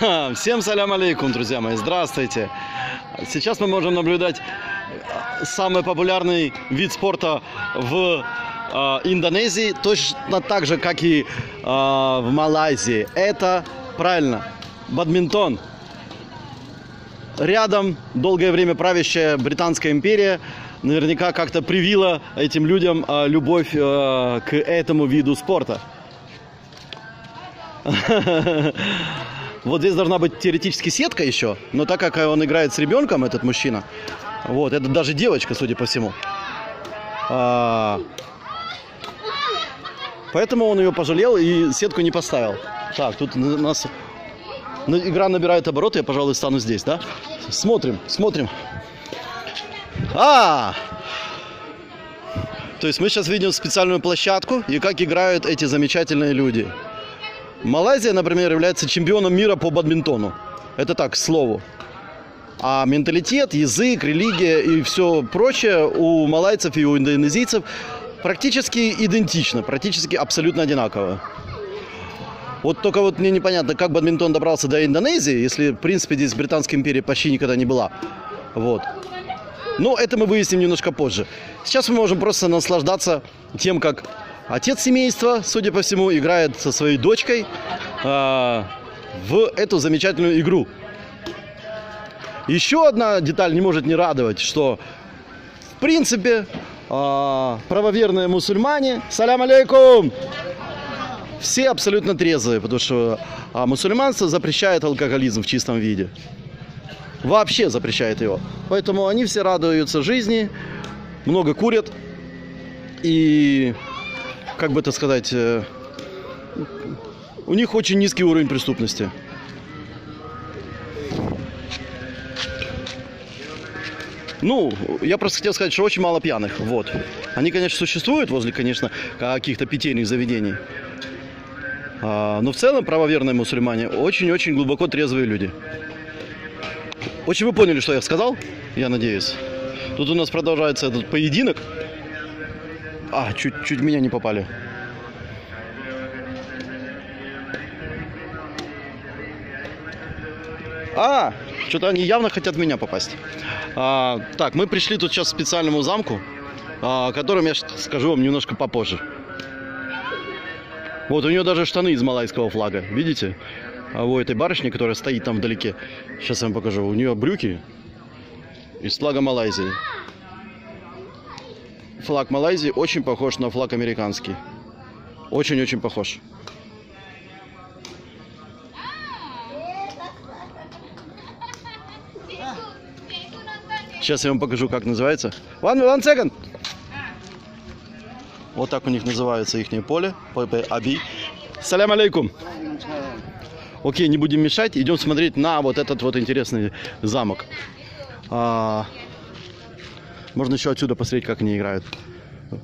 Всем салям алейкум, друзья мои, здравствуйте. Сейчас мы можем наблюдать э, самый популярный вид спорта в э, Индонезии, точно так же, как и э, в Малайзии. Это, правильно, бадминтон. Рядом долгое время правящая Британская империя наверняка как-то привила этим людям э, любовь э, к этому виду спорта. Вот здесь должна быть теоретически сетка еще, но так как он играет с ребенком, этот мужчина, вот, это даже девочка, судя по всему. А, поэтому он ее пожалел и сетку не поставил. Так, тут у нас игра набирает обороты, я, пожалуй, стану здесь, да? Смотрим, смотрим. А! То есть мы сейчас видим специальную площадку и как играют эти замечательные люди. Малайзия, например, является чемпионом мира по бадминтону. Это так, к слову. А менталитет, язык, религия и все прочее у малайцев и у индонезийцев практически идентично, практически абсолютно одинаково. Вот только вот мне непонятно, как бадминтон добрался до Индонезии, если, в принципе, здесь Британская империя почти никогда не была. Вот. Но это мы выясним немножко позже. Сейчас мы можем просто наслаждаться тем, как Отец семейства, судя по всему, играет со своей дочкой э, в эту замечательную игру. Еще одна деталь не может не радовать, что в принципе э, правоверные мусульмане, салям алейкум, все абсолютно трезвые, потому что а, мусульманство запрещает алкоголизм в чистом виде. Вообще запрещает его. Поэтому они все радуются жизни, много курят и как бы это сказать, э, у них очень низкий уровень преступности. Ну, я просто хотел сказать, что очень мало пьяных. Вот. Они, конечно, существуют возле, конечно, каких-то питейных заведений. А, но в целом правоверные мусульмане очень-очень глубоко трезвые люди. Очень вы поняли, что я сказал, я надеюсь. Тут у нас продолжается этот поединок. А, чуть, чуть меня не попали. А, что-то они явно хотят меня попасть. А, так, мы пришли тут сейчас к специальному замку, а, о котором я скажу вам немножко попозже. Вот у нее даже штаны из малайского флага, видите? А у этой барышни, которая стоит там вдалеке, сейчас я вам покажу, у нее брюки из флага Малайзии флаг Малайзии очень похож на флаг американский. Очень-очень похож. Сейчас я вам покажу, как называется. One, one second. Вот так у них называется их поле. Аби. Салям алейкум. Окей, не будем мешать. Идем смотреть на вот этот вот интересный замок. А, можно еще отсюда посмотреть, как они играют. Ну,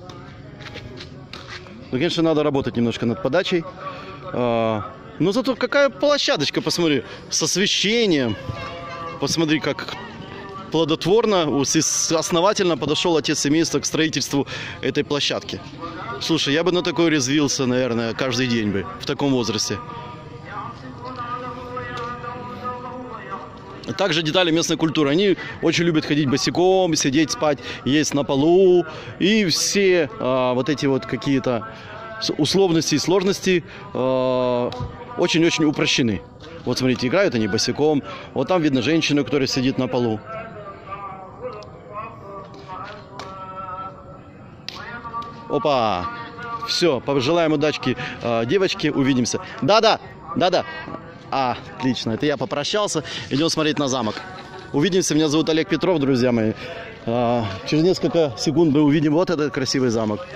конечно, надо работать немножко над подачей. А, но зато какая площадочка, посмотри, с освещением. Посмотри, как плодотворно, основательно подошел отец семейства к строительству этой площадки. Слушай, я бы на такой резвился, наверное, каждый день бы в таком возрасте. Также детали местной культуры. Они очень любят ходить босиком, сидеть, спать, есть на полу. И все а, вот эти вот какие-то условности и сложности а, очень-очень а, упрощены. Вот смотрите, играют они босиком. Вот там видно женщину, которая сидит на полу. Опа! Все, пожелаем удачки э, девочке, увидимся. Да-да, да-да. А, отлично, это я попрощался. Идем смотреть на замок. Увидимся, меня зовут Олег Петров, друзья мои. А, через несколько секунд мы увидим вот этот красивый замок.